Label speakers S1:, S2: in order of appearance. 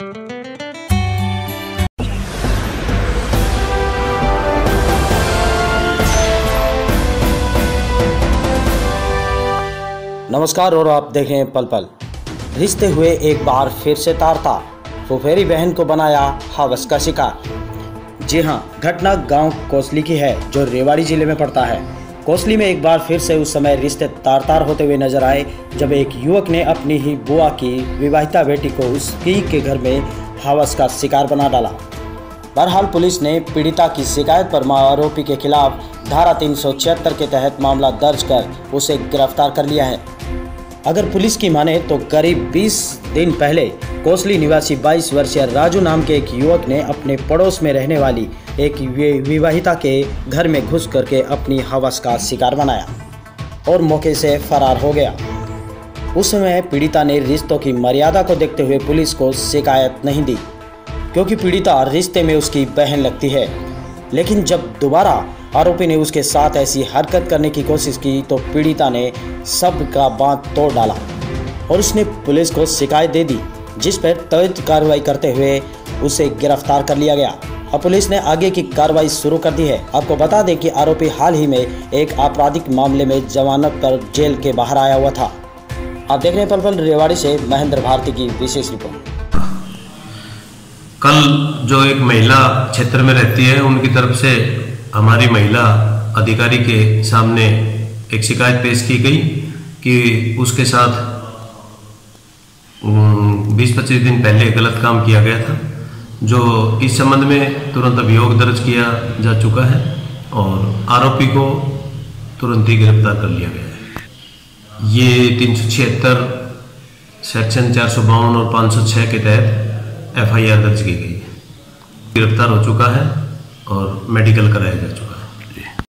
S1: नमस्कार और आप देखें पल पल। रिश्ते हुए एक बार फिर से तारता। फुफेरी बहन को बनाया हवस का शिकार। जी हाँ घटना गाँव कोसली की है, जो रेवाड़ी ज़िले में पड़ता है। कोसली में एक बार फिर से उस समय रिश्ते तार तार होते हुए नज़र आए, जब एक युवक ने अपनी ही बुआ की विवाहिता बेटी को उसकी के घर में हवस का शिकार बना डाला। बहरहाल पुलिस ने पीड़िता की शिकायत पर आरोपी के खिलाफ धारा तीन सौ छिहत्तर के तहत मामला दर्ज कर उसे गिरफ़्तार कर लिया है। अगर पुलिस की माने तो करीब 20 दिन पहले कोसली निवासी 22 वर्षीय राजू नाम के एक युवक ने अपने पड़ोस में रहने वाली एक विवाहिता के घर में घुस करके अपनी हवस का शिकार बनाया और मौके से फरार हो गया। उस समय पीड़िता ने रिश्तों की मर्यादा को देखते हुए पुलिस को शिकायत नहीं दी, क्योंकि पीड़िता रिश्ते में उसकी बहन लगती है। लेकिन जब दोबारा आरोपी ने उसके साथ ऐसी हरकत करने की कोशिश की तो पीड़िता ने सब का बाँध तोड़ डाला और उसने पुलिस को शिकायत दे दी। जिस पर त्वरित कार्रवाई करते हुए उसे गिरफ़्तार कर लिया गया। अब पुलिस ने आगे की कार्रवाई शुरू कर दी है। आपको बता दें कि आरोपी हाल ही में एक आपराधिक मामले में जमानत पर जेल के बाहर आया हुआ था। आप देख रहे हैं पल पल रेवाड़ी से महेंद्र भारती की विशेष रिपोर्ट।
S2: कल जो एक महिला क्षेत्र में रहती है, उनकी तरफ़ से हमारी महिला अधिकारी के सामने एक शिकायत पेश की गई कि उसके साथ बीस पच्चीस दिन पहले गलत काम किया गया था, जो इस संबंध में तुरंत अभियोग दर्ज किया जा चुका है और आरोपी को तुरंत ही गिरफ़्तार कर लिया गया है। ये तीन सौ छिहत्तर, सेक्शन चार सौ बावन और पाँच सौ छः के तहत एफआईआर दर्ज की गई है। गिरफ़्तार हो चुका है और मेडिकल कराया जा चुका है।